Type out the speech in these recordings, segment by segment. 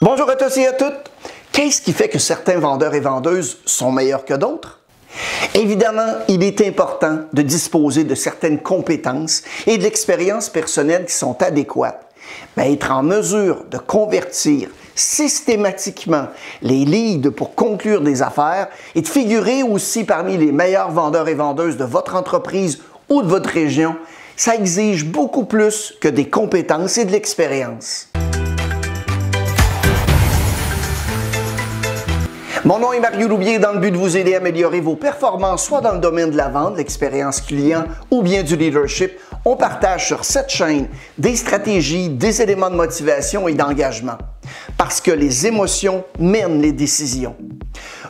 Bonjour à tous et à toutes. Qu'est-ce qui fait que certains vendeurs et vendeuses sont meilleurs que d'autres? Évidemment, il est important de disposer de certaines compétences et de l'expérience personnelle qui sont adéquates. Mais être en mesure de convertir systématiquement les leads pour conclure des affaires et de figurer aussi parmi les meilleurs vendeurs et vendeuses de votre entreprise ou de votre région, ça exige beaucoup plus que des compétences et de l'expérience. Mon nom est Mario Loubier dans le but de vous aider à améliorer vos performances, soit dans le domaine de la vente, l'expérience client ou bien du leadership. On partage sur cette chaîne des stratégies, des éléments de motivation et d'engagement. Parce que les émotions mènent les décisions.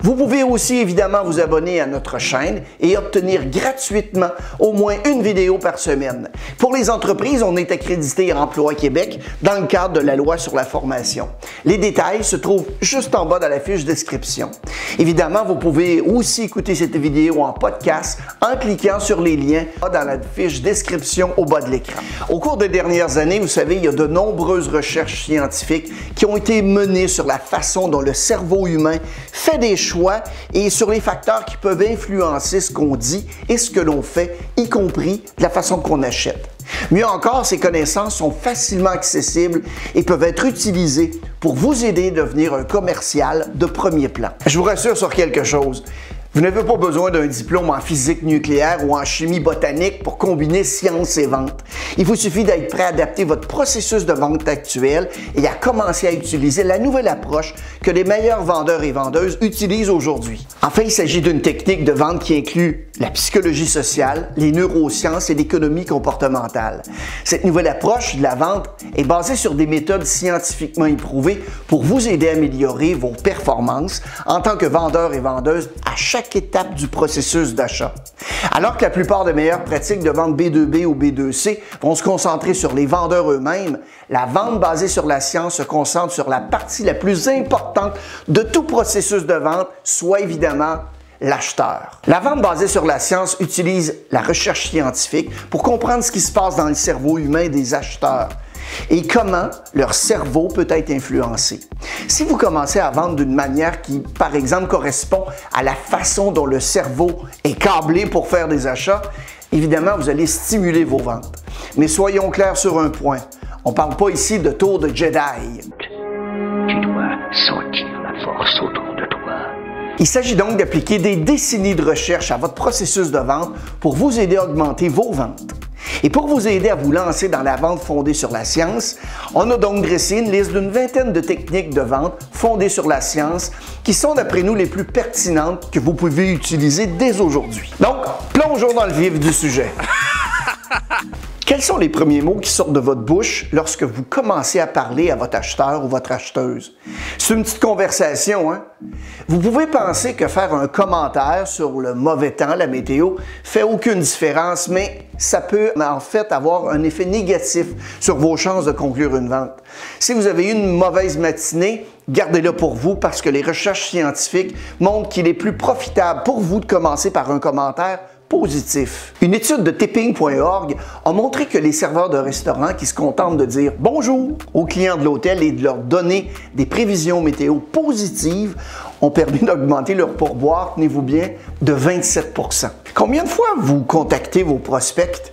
Vous pouvez aussi évidemment vous abonner à notre chaîne et obtenir gratuitement au moins une vidéo par semaine. Pour les entreprises, on est accrédité à Emploi Québec dans le cadre de la loi sur la formation. Les détails se trouvent juste en bas de la fiche description. Évidemment, vous pouvez aussi écouter cette vidéo en podcast en cliquant sur les liens dans la fiche description au bas de l'écran. Au cours des dernières années, vous savez, il y a de nombreuses recherches scientifiques qui ont été menées sur la façon dont le cerveau humain fait des choix et sur les facteurs qui peuvent influencer ce qu'on dit et ce que l'on fait, y compris la façon qu'on achète. Mieux encore, ces connaissances sont facilement accessibles et peuvent être utilisées pour vous aider à devenir un commercial de premier plan. Je vous rassure sur quelque chose. Vous n'avez pas besoin d'un diplôme en physique nucléaire ou en chimie botanique pour combiner science et vente. Il vous suffit d'être prêt à adapter votre processus de vente actuel et à commencer à utiliser la nouvelle approche que les meilleurs vendeurs et vendeuses utilisent aujourd'hui. Enfin, il s'agit d'une technique de vente qui inclut la psychologie sociale, les neurosciences et l'économie comportementale. Cette nouvelle approche de la vente est basée sur des méthodes scientifiquement éprouvées pour vous aider à améliorer vos performances en tant que vendeur et vendeuse à chaque étape du processus d'achat. Alors que la plupart des meilleures pratiques de vente B2B ou B2C vont se concentrer sur les vendeurs eux-mêmes, la vente basée sur la science se concentre sur la partie la plus importante de tout processus de vente, soit évidemment l'acheteur. La vente basée sur la science utilise la recherche scientifique pour comprendre ce qui se passe dans le cerveau humain des acheteurs et comment leur cerveau peut être influencé. Si vous commencez à vendre d'une manière qui, par exemple, correspond à la façon dont le cerveau est câblé pour faire des achats, évidemment, vous allez stimuler vos ventes. Mais soyons clairs sur un point. On ne parle pas ici de tour de Jedi. Tu dois sentir la force autour de toi. Il s'agit donc d'appliquer des décennies de recherche à votre processus de vente pour vous aider à augmenter vos ventes. Et pour vous aider à vous lancer dans la vente fondée sur la science, on a donc dressé une liste d'une vingtaine de techniques de vente fondées sur la science qui sont d'après nous les plus pertinentes que vous pouvez utiliser dès aujourd'hui. Donc, plongeons dans le vif du sujet. Quels sont les premiers mots qui sortent de votre bouche lorsque vous commencez à parler à votre acheteur ou votre acheteuse? C'est une petite conversation, hein? Vous pouvez penser que faire un commentaire sur le mauvais temps, la météo, fait aucune différence, mais ça peut en fait avoir un effet négatif sur vos chances de conclure une vente. Si vous avez eu une mauvaise matinée, gardez-le pour vous parce que les recherches scientifiques montrent qu'il est plus profitable pour vous de commencer par un commentaire positif. Une étude de tipping.org a montré que les serveurs de restaurants qui se contentent de dire bonjour aux clients de l'hôtel et de leur donner des prévisions météo positives ont permis d'augmenter leur pourboire, tenez-vous bien, de 27% Combien de fois vous contactez vos prospects?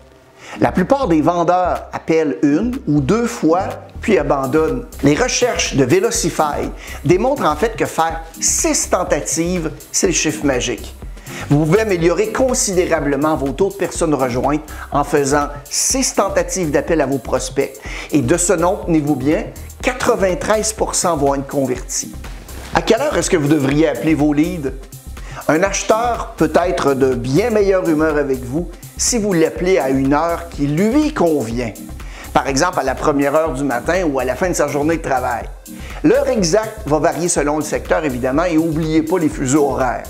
La plupart des vendeurs appellent une ou deux fois puis abandonnent. Les recherches de Velocify démontrent en fait que faire six tentatives, c'est le chiffre magique. Vous pouvez améliorer considérablement vos taux de personnes rejointes en faisant 6 tentatives d'appel à vos prospects. Et de ce nombre, tenez-vous bien, 93% vont être convertis. À quelle heure est-ce que vous devriez appeler vos leads? Un acheteur peut être de bien meilleure humeur avec vous si vous l'appelez à une heure qui lui convient. Par exemple, à la première heure du matin ou à la fin de sa journée de travail. L'heure exacte va varier selon le secteur, évidemment, et n'oubliez pas les fuseaux horaires.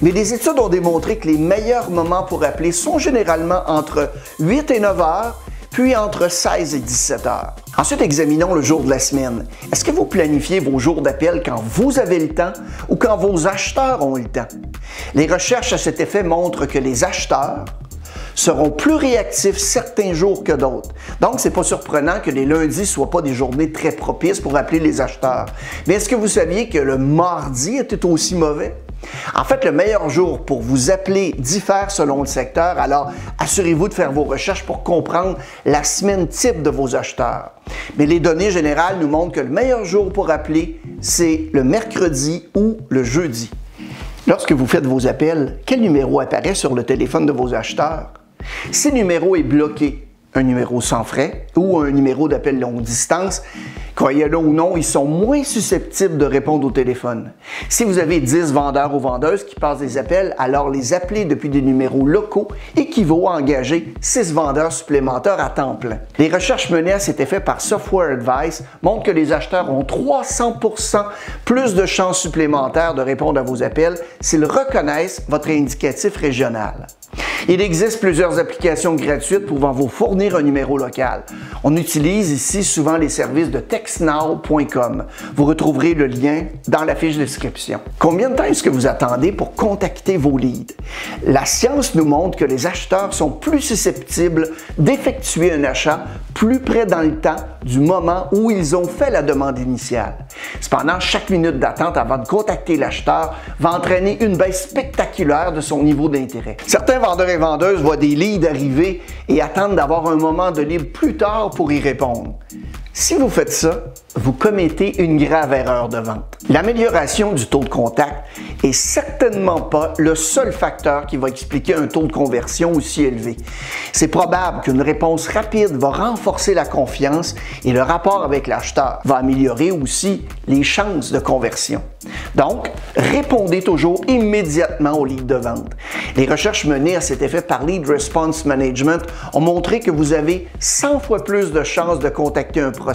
Mais des études ont démontré que les meilleurs moments pour appeler sont généralement entre 8 et 9 heures, puis entre 16 et 17 heures. Ensuite, examinons le jour de la semaine. Est-ce que vous planifiez vos jours d'appel quand vous avez le temps ou quand vos acheteurs ont le temps? Les recherches à cet effet montrent que les acheteurs seront plus réactifs certains jours que d'autres. Donc, c'est pas surprenant que les lundis soient pas des journées très propices pour appeler les acheteurs. Mais est-ce que vous saviez que le mardi était aussi mauvais? En fait, le meilleur jour pour vous appeler diffère selon le secteur, alors assurez-vous de faire vos recherches pour comprendre la semaine type de vos acheteurs. Mais les données générales nous montrent que le meilleur jour pour appeler, c'est le mercredi ou le jeudi. Lorsque vous faites vos appels, quel numéro apparaît sur le téléphone de vos acheteurs? Si le numéro est bloqué, un numéro sans frais ou un numéro d'appel longue distance, croyez-le ou non, ils sont moins susceptibles de répondre au téléphone. Si vous avez 10 vendeurs ou vendeuses qui passent des appels, alors les appeler depuis des numéros locaux équivaut à engager 6 vendeurs supplémentaires à temps plein. Les recherches menées à cet effet par Software Advice montrent que les acheteurs ont 300% plus de chances supplémentaires de répondre à vos appels s'ils reconnaissent votre indicatif régional. Il existe plusieurs applications gratuites pouvant vous fournir un numéro local. On utilise ici souvent les services de textnow.com. Vous retrouverez le lien dans la fiche de description. Combien de temps est-ce que vous attendez pour contacter vos leads? La science nous montre que les acheteurs sont plus susceptibles d'effectuer un achat plus près dans le temps du moment où ils ont fait la demande initiale. Cependant, chaque minute d'attente avant de contacter l'acheteur va entraîner une baisse spectaculaire de son niveau d'intérêt. Certains vendeurs et vendeuses voient des leads arriver et attendent d'avoir un moment de libre plus tard pour y répondre. Si vous faites ça, vous commettez une grave erreur de vente. L'amélioration du taux de contact est certainement pas le seul facteur qui va expliquer un taux de conversion aussi élevé. C'est probable qu'une réponse rapide va renforcer la confiance et le rapport avec l'acheteur va améliorer aussi les chances de conversion. Donc, répondez toujours immédiatement aux leads de vente. Les recherches menées à cet effet par Lead Response Management ont montré que vous avez 100 fois plus de chances de contacter un prospect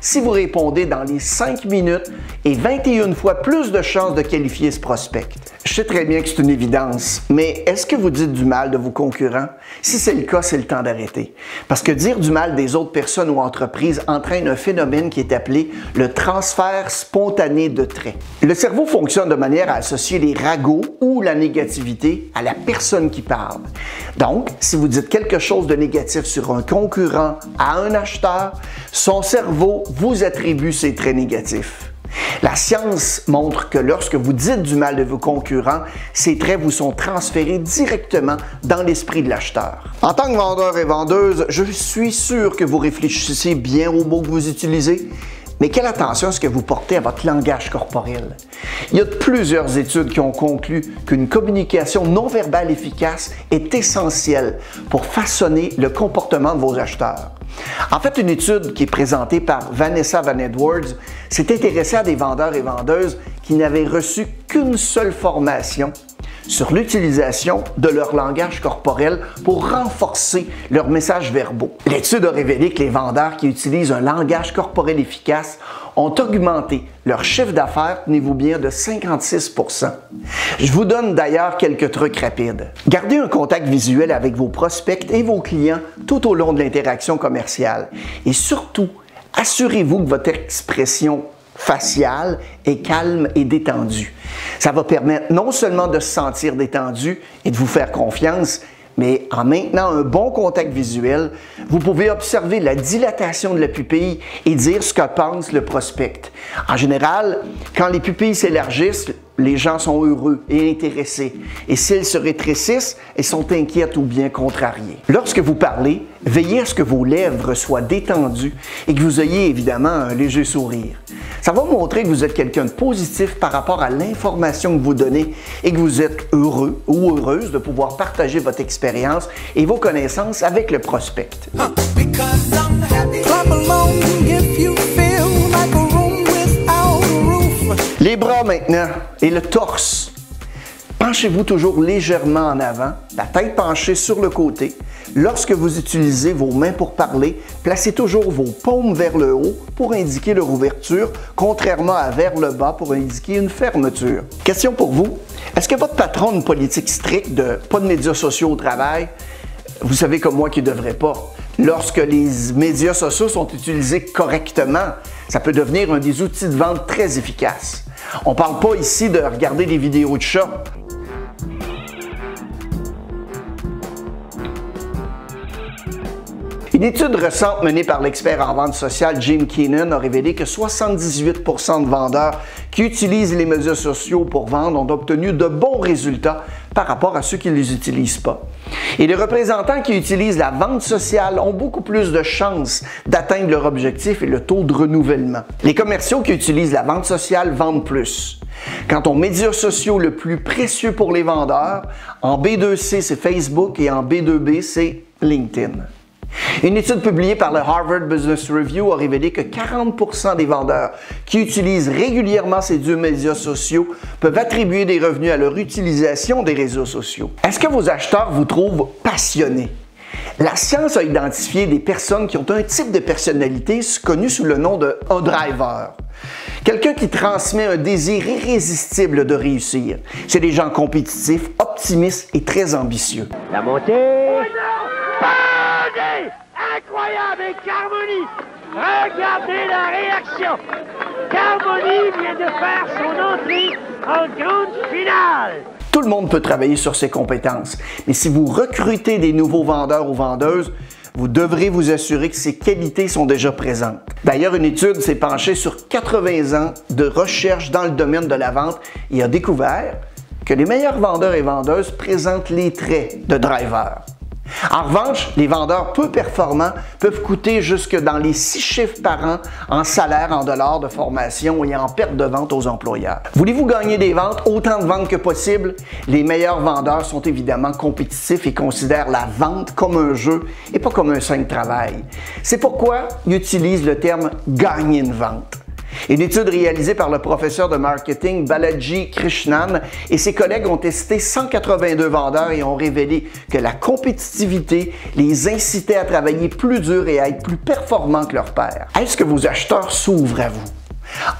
si vous répondez dans les 5 minutes et 21 fois plus de chances de qualifier ce prospect. Je sais très bien que c'est une évidence, mais est-ce que vous dites du mal de vos concurrents? Si c'est le cas, c'est le temps d'arrêter. Parce que dire du mal des autres personnes ou entreprises entraîne un phénomène qui est appelé le transfert spontané de traits. Le cerveau fonctionne de manière à associer les ragots ou la négativité à la personne qui parle. Donc, si vous dites quelque chose de négatif sur un concurrent à un acheteur, cerveau vous attribue ces traits négatifs. La science montre que lorsque vous dites du mal de vos concurrents, ces traits vous sont transférés directement dans l'esprit de l'acheteur. En tant que vendeur et vendeuse, je suis sûr que vous réfléchissez bien aux mots que vous utilisez. Mais quelle attention est-ce que vous portez à votre langage corporel? Il y a plusieurs études qui ont conclu qu'une communication non verbale efficace est essentielle pour façonner le comportement de vos acheteurs. En fait, une étude qui est présentée par Vanessa Van Edwards s'est intéressée à des vendeurs et vendeuses qui n'avaient reçu qu'une seule formation sur l'utilisation de leur langage corporel pour renforcer leurs messages verbaux. L'étude a révélé que les vendeurs qui utilisent un langage corporel efficace ont augmenté leur chiffre d'affaires, tenez-vous bien, de 56% Je vous donne d'ailleurs quelques trucs rapides. Gardez un contact visuel avec vos prospects et vos clients tout au long de l'interaction commerciale. Et surtout, assurez-vous que votre expression faciale est calme et détendue. Ça va permettre non seulement de se sentir détendu et de vous faire confiance, mais en maintenant un bon contact visuel, vous pouvez observer la dilatation de la pupille et dire ce que pense le prospect. En général, quand les pupilles s'élargissent, les gens sont heureux et intéressés. Et s'ils se rétrécissent, ils sont inquiets ou bien contrariés. Lorsque vous parlez, veillez à ce que vos lèvres soient détendues et que vous ayez évidemment un léger sourire. Ça va montrer que vous êtes quelqu'un de positif par rapport à l'information que vous donnez et que vous êtes heureux ou heureuse de pouvoir partager votre expérience et vos connaissances avec le prospect. Les bras maintenant et le torse. Penchez-vous toujours légèrement en avant, la tête penchée sur le côté. Lorsque vous utilisez vos mains pour parler, placez toujours vos paumes vers le haut pour indiquer leur ouverture, contrairement à vers le bas pour indiquer une fermeture. Question pour vous. Est-ce que votre patron a une politique stricte de pas de médias sociaux au travail? Vous savez comme moi qu'il ne devrait pas. Lorsque les médias sociaux sont utilisés correctement, ça peut devenir un des outils de vente très efficaces. On parle pas ici de regarder des vidéos de chats. Une étude récente menée par l'expert en vente sociale Jim Keenan a révélé que 78% de vendeurs qui utilisent les médias sociaux pour vendre ont obtenu de bons résultats par rapport à ceux qui ne les utilisent pas. Et les représentants qui utilisent la vente sociale ont beaucoup plus de chances d'atteindre leur objectif et le taux de renouvellement. Les commerciaux qui utilisent la vente sociale vendent plus. Quant aux médias sociaux le plus précieux pour les vendeurs, en B2C c'est Facebook et en B2B c'est LinkedIn. Une étude publiée par le Harvard Business Review a révélé que 40% des vendeurs qui utilisent régulièrement ces deux médias sociaux peuvent attribuer des revenus à leur utilisation des réseaux sociaux. Est-ce que vos acheteurs vous trouvent passionnés? La science a identifié des personnes qui ont un type de personnalité connu sous le nom de driver. Quelqu'un qui transmet un désir irrésistible de réussir. C'est des gens compétitifs, optimistes et très ambitieux. La montée. Incroyable et Carboni Regardez la réaction Carboni vient de faire son entrée en grande finale tout le monde peut travailler sur ses compétences, mais si vous recrutez des nouveaux vendeurs ou vendeuses, vous devrez vous assurer que ces qualités sont déjà présentes. D'ailleurs, une étude s'est penchée sur 80 ans de recherche dans le domaine de la vente et a découvert que les meilleurs vendeurs et vendeuses présentent les traits de driver. En revanche, les vendeurs peu performants peuvent coûter jusque dans les six chiffres par an en salaire, en dollars de formation et en perte de vente aux employeurs. Voulez-vous gagner des ventes, autant de ventes que possible? Les meilleurs vendeurs sont évidemment compétitifs et considèrent la vente comme un jeu et pas comme un simple travail. C'est pourquoi ils utilisent le terme gagner une vente. Une étude réalisée par le professeur de marketing Balaji Krishnan et ses collègues ont testé 182 vendeurs et ont révélé que la compétitivité les incitait à travailler plus dur et à être plus performants que leurs pairs. Est-ce que vos acheteurs s'ouvrent à vous?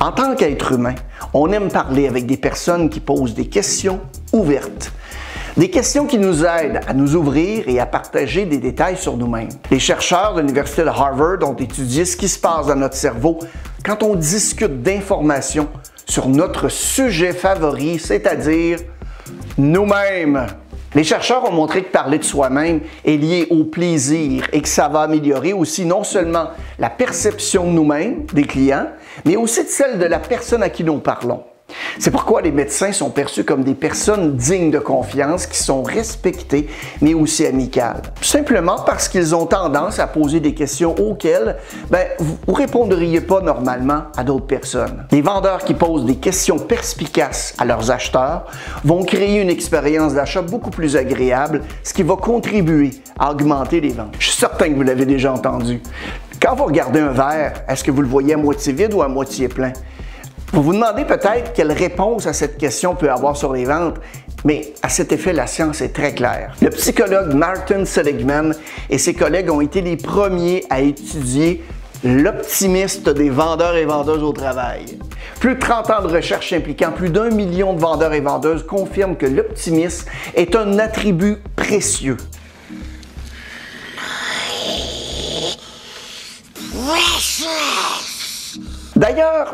En tant qu'être humain, on aime parler avec des personnes qui posent des questions ouvertes. Des questions qui nous aident à nous ouvrir et à partager des détails sur nous-mêmes. Les chercheurs de l'Université de Harvard ont étudié ce qui se passe dans notre cerveau quand on discute d'informations sur notre sujet favori, c'est-à-dire nous-mêmes. Les chercheurs ont montré que parler de soi-même est lié au plaisir et que ça va améliorer aussi non seulement la perception de nous-mêmes, des clients, mais aussi de celle de la personne à qui nous parlons. C'est pourquoi les médecins sont perçus comme des personnes dignes de confiance, qui sont respectées, mais aussi amicales. Simplement parce qu'ils ont tendance à poser des questions auxquelles ben, vous ne répondriez pas normalement à d'autres personnes. Les vendeurs qui posent des questions perspicaces à leurs acheteurs vont créer une expérience d'achat beaucoup plus agréable, ce qui va contribuer à augmenter les ventes. Je suis certain que vous l'avez déjà entendu. Quand vous regardez un verre, est-ce que vous le voyez à moitié vide ou à moitié plein? Vous vous demandez peut-être quelle réponse à cette question peut avoir sur les ventes, mais à cet effet, la science est très claire. Le psychologue Martin Seligman et ses collègues ont été les premiers à étudier l'optimiste des vendeurs et vendeuses au travail. Plus de 30 ans de recherche impliquant plus d'un million de vendeurs et vendeuses confirment que l'optimisme est un attribut précieux. D'ailleurs,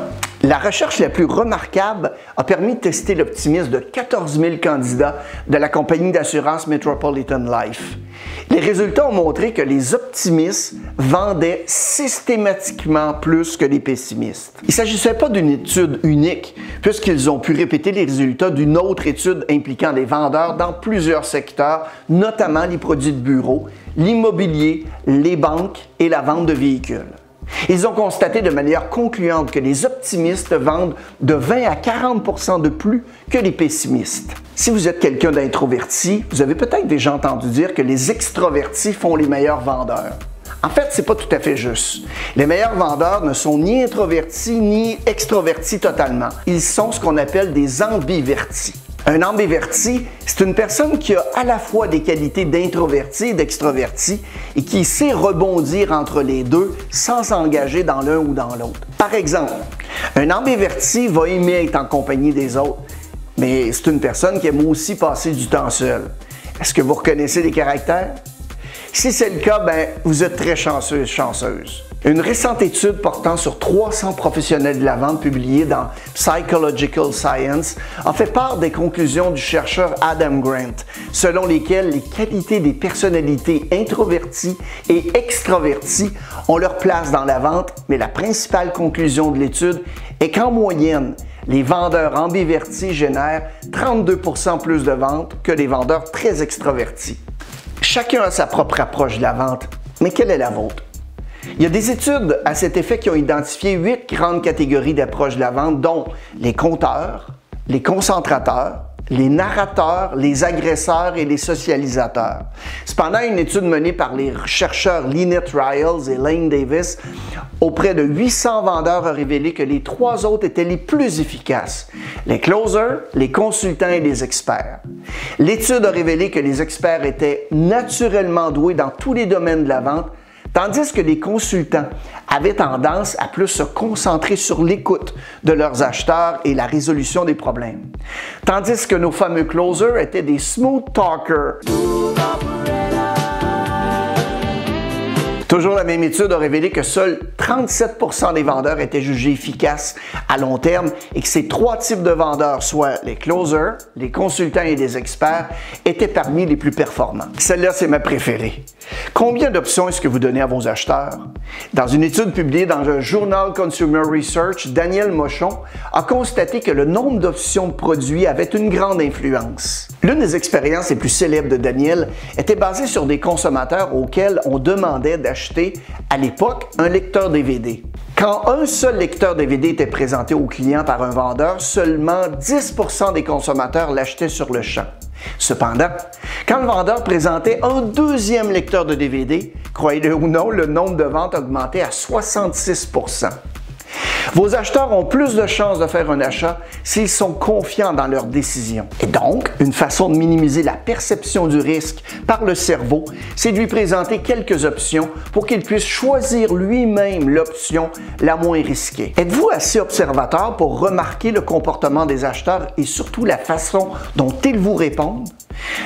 la recherche la plus remarquable a permis de tester l'optimisme de 14 000 candidats de la compagnie d'assurance Metropolitan Life. Les résultats ont montré que les optimistes vendaient systématiquement plus que les pessimistes. Il ne s'agissait pas d'une étude unique, puisqu'ils ont pu répéter les résultats d'une autre étude impliquant des vendeurs dans plusieurs secteurs, notamment les produits de bureau, l'immobilier, les banques et la vente de véhicules. Ils ont constaté de manière concluante que les optimistes vendent de 20 à 40% de plus que les pessimistes. Si vous êtes quelqu'un d'introverti, vous avez peut-être déjà entendu dire que les extrovertis font les meilleurs vendeurs. En fait, c'est pas tout à fait juste. Les meilleurs vendeurs ne sont ni introvertis ni extrovertis totalement. Ils sont ce qu'on appelle des ambivertis. Un ambiverti, c'est une personne qui a à la fois des qualités d'introverti et d'extroverti et qui sait rebondir entre les deux sans s'engager dans l'un ou dans l'autre. Par exemple, un ambiverti va aimer être en compagnie des autres, mais c'est une personne qui aime aussi passer du temps seul. Est-ce que vous reconnaissez les caractères? Si c'est le cas, ben, vous êtes très chanceuse, chanceuse. Une récente étude portant sur 300 professionnels de la vente publiée dans Psychological Science a fait part des conclusions du chercheur Adam Grant, selon lesquelles les qualités des personnalités introverties et extraverties ont leur place dans la vente, mais la principale conclusion de l'étude est qu'en moyenne, les vendeurs ambivertis génèrent 32% plus de ventes que les vendeurs très extravertis. Chacun a sa propre approche de la vente, mais quelle est la vôtre? Il y a des études à cet effet qui ont identifié huit grandes catégories d'approche de la vente, dont les compteurs, les concentrateurs, les narrateurs, les agresseurs et les socialisateurs. Cependant, une étude menée par les chercheurs Lynette Riles et Lane Davis auprès de 800 vendeurs a révélé que les trois autres étaient les plus efficaces, les closers, les consultants et les experts. L'étude a révélé que les experts étaient naturellement doués dans tous les domaines de la vente, Tandis que les consultants avaient tendance à plus se concentrer sur l'écoute de leurs acheteurs et la résolution des problèmes. Tandis que nos fameux closers étaient des smooth talkers. Toujours la même étude a révélé que seuls 37% des vendeurs étaient jugés efficaces à long terme et que ces trois types de vendeurs, soit les closers, les consultants et les experts, étaient parmi les plus performants. Celle-là, c'est ma préférée. Combien d'options est-ce que vous donnez à vos acheteurs? Dans une étude publiée dans le journal Consumer Research, Daniel Mochon a constaté que le nombre d'options de produits avait une grande influence. L'une des expériences les plus célèbres de Daniel était basée sur des consommateurs auxquels on demandait d'acheter à l'époque un lecteur DVD. Quand un seul lecteur DVD était présenté au client par un vendeur, seulement 10% des consommateurs l'achetaient sur le champ. Cependant, quand le vendeur présentait un deuxième lecteur de DVD, croyez-le ou non, le nombre de ventes augmentait à 66 vos acheteurs ont plus de chances de faire un achat s'ils sont confiants dans leur décision. Et donc, une façon de minimiser la perception du risque par le cerveau, c'est de lui présenter quelques options pour qu'il puisse choisir lui-même l'option la moins risquée. Êtes-vous assez observateur pour remarquer le comportement des acheteurs et surtout la façon dont ils vous répondent?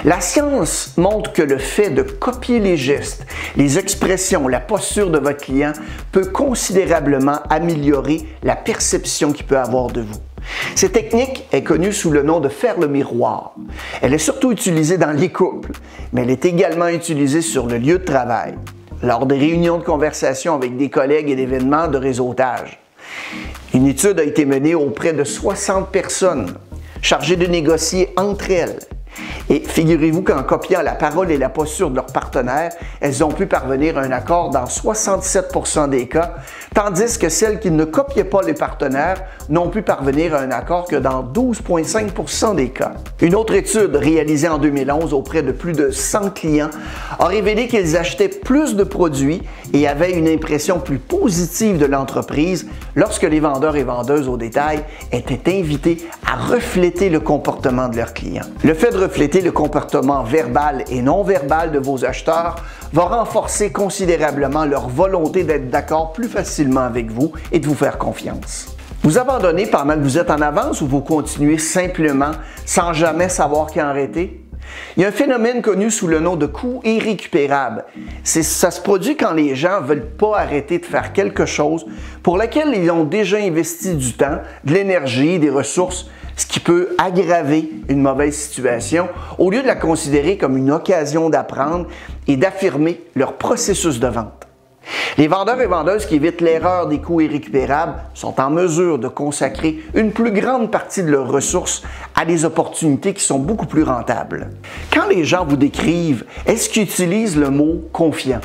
La science montre que le fait de copier les gestes, les expressions, la posture de votre client peut considérablement améliorer la perception qu'il peut avoir de vous. Cette technique est connue sous le nom de faire le miroir. Elle est surtout utilisée dans les couples, mais elle est également utilisée sur le lieu de travail, lors des réunions de conversation avec des collègues et d'événements de réseautage. Une étude a été menée auprès de 60 personnes chargées de négocier entre elles et figurez-vous qu'en copiant la parole et la posture de leurs partenaires, elles ont pu parvenir à un accord dans 67% des cas, tandis que celles qui ne copiaient pas les partenaires n'ont pu parvenir à un accord que dans 12,5% des cas. Une autre étude réalisée en 2011 auprès de plus de 100 clients a révélé qu'ils achetaient plus de produits et avaient une impression plus positive de l'entreprise lorsque les vendeurs et vendeuses au détail étaient invités à refléter le comportement de leurs clients. Le fait de refléter le comportement verbal et non verbal de vos acheteurs va renforcer considérablement leur volonté d'être d'accord plus facilement avec vous et de vous faire confiance. Vous abandonnez pendant que vous êtes en avance ou vous continuez simplement sans jamais savoir qui arrêter? Il y a un phénomène connu sous le nom de coût irrécupérable. Ça se produit quand les gens ne veulent pas arrêter de faire quelque chose pour lequel ils ont déjà investi du temps, de l'énergie, des ressources, ce qui peut aggraver une mauvaise situation, au lieu de la considérer comme une occasion d'apprendre et d'affirmer leur processus de vente. Les vendeurs et vendeuses qui évitent l'erreur des coûts irrécupérables sont en mesure de consacrer une plus grande partie de leurs ressources à des opportunités qui sont beaucoup plus rentables. Quand les gens vous décrivent, est-ce qu'ils utilisent le mot confiant?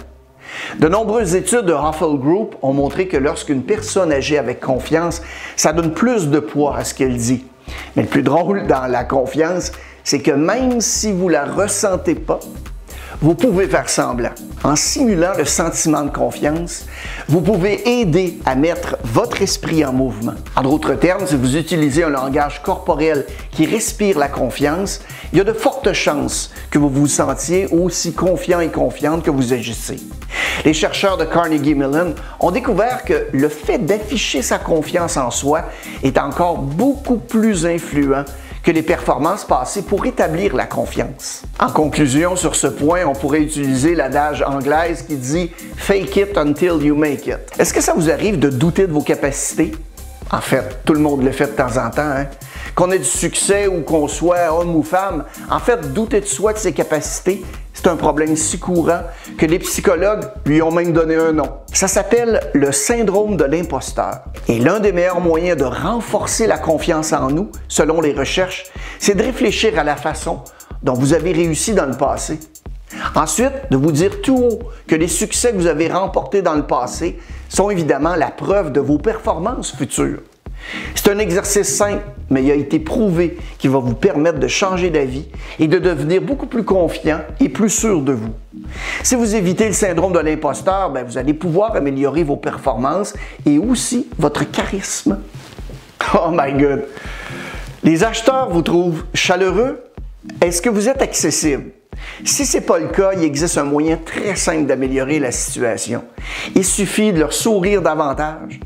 De nombreuses études de Hoffel Group ont montré que lorsqu'une personne agit avec confiance, ça donne plus de poids à ce qu'elle dit. Mais le plus drôle dans la confiance, c'est que même si vous la ressentez pas, vous pouvez faire semblant. En simulant le sentiment de confiance, vous pouvez aider à mettre votre esprit en mouvement. En d'autres termes, si vous utilisez un langage corporel qui respire la confiance, il y a de fortes chances que vous vous sentiez aussi confiant et confiante que vous agissez. Les chercheurs de Carnegie Mellon ont découvert que le fait d'afficher sa confiance en soi est encore beaucoup plus influent que les performances passées pour établir la confiance. En conclusion, sur ce point, on pourrait utiliser l'adage anglaise qui dit Fake it until you make it. Est-ce que ça vous arrive de douter de vos capacités? En fait, tout le monde le fait de temps en temps. Hein? Qu'on ait du succès ou qu'on soit homme ou femme, en fait, douter de soi, de ses capacités, c'est un problème si courant que les psychologues lui ont même donné un nom. Ça s'appelle le syndrome de l'imposteur. Et l'un des meilleurs moyens de renforcer la confiance en nous, selon les recherches, c'est de réfléchir à la façon dont vous avez réussi dans le passé. Ensuite, de vous dire tout haut que les succès que vous avez remportés dans le passé sont évidemment la preuve de vos performances futures. C'est un exercice simple, mais il a été prouvé qu'il va vous permettre de changer d'avis et de devenir beaucoup plus confiant et plus sûr de vous. Si vous évitez le syndrome de l'imposteur, ben, vous allez pouvoir améliorer vos performances et aussi votre charisme. Oh my God! Les acheteurs vous trouvent chaleureux? Est-ce que vous êtes accessible? Si ce n'est pas le cas, il existe un moyen très simple d'améliorer la situation. Il suffit de leur sourire davantage.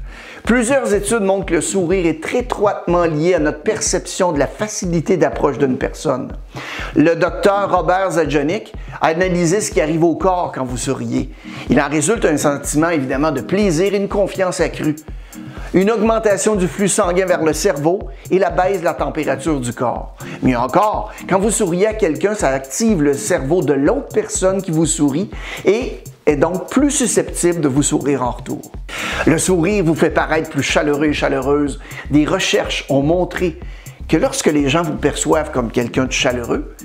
Plusieurs études montrent que le sourire est très étroitement lié à notre perception de la facilité d'approche d'une personne. Le docteur Robert Zajonik a analysé ce qui arrive au corps quand vous souriez. Il en résulte un sentiment évidemment de plaisir et une confiance accrue une augmentation du flux sanguin vers le cerveau et la baisse de la température du corps. Mieux encore, quand vous souriez à quelqu'un, ça active le cerveau de l'autre personne qui vous sourit et est donc plus susceptible de vous sourire en retour. Le sourire vous fait paraître plus chaleureux et chaleureuse. Des recherches ont montré que lorsque les gens vous perçoivent comme quelqu'un de chaleureux,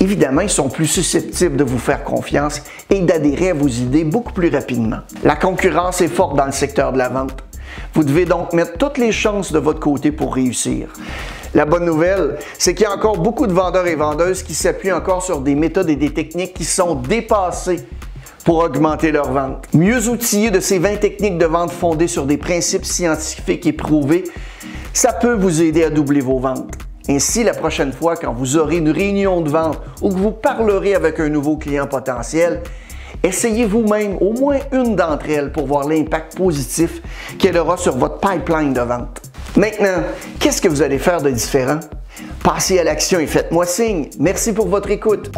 évidemment, ils sont plus susceptibles de vous faire confiance et d'adhérer à vos idées beaucoup plus rapidement. La concurrence est forte dans le secteur de la vente. Vous devez donc mettre toutes les chances de votre côté pour réussir. La bonne nouvelle, c'est qu'il y a encore beaucoup de vendeurs et vendeuses qui s'appuient encore sur des méthodes et des techniques qui sont dépassées pour augmenter leurs ventes. Mieux outillé de ces 20 techniques de vente fondées sur des principes scientifiques éprouvés, ça peut vous aider à doubler vos ventes. Ainsi, la prochaine fois, quand vous aurez une réunion de vente ou que vous parlerez avec un nouveau client potentiel, Essayez vous-même au moins une d'entre elles pour voir l'impact positif qu'elle aura sur votre pipeline de vente. Maintenant, qu'est-ce que vous allez faire de différent? Passez à l'action et faites-moi signe. Merci pour votre écoute.